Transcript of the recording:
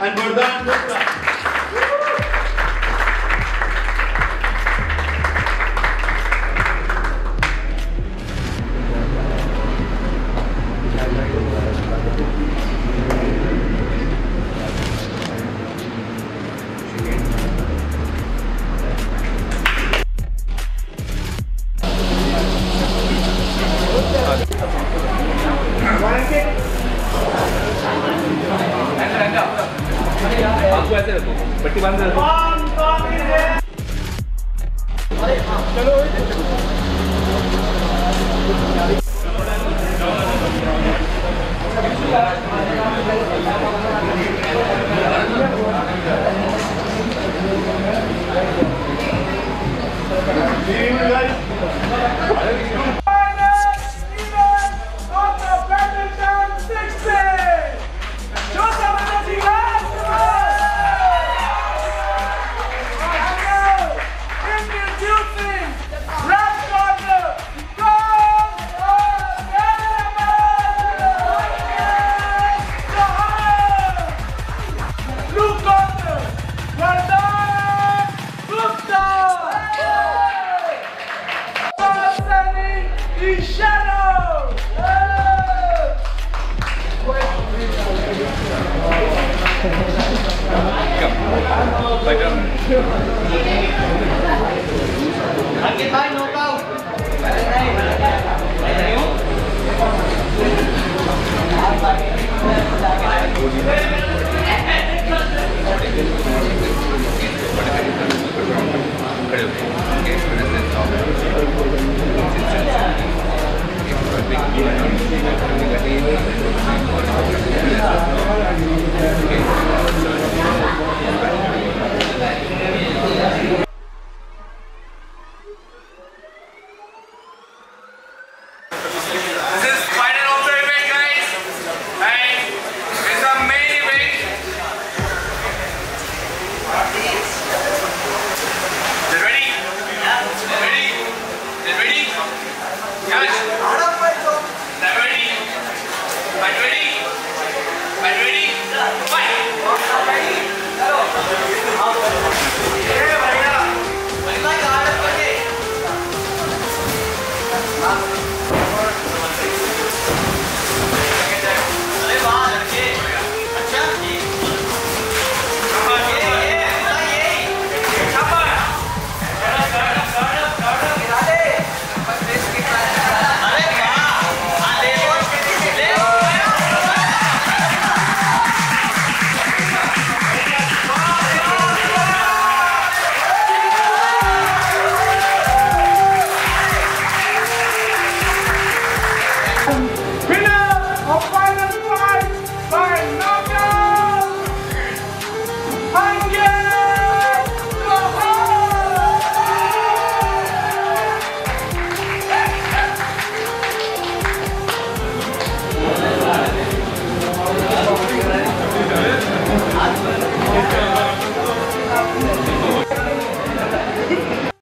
and Vardhan Gupta. Blanket. ऐसे रखो पट्टी बाँध रखो चलो Thank いいね。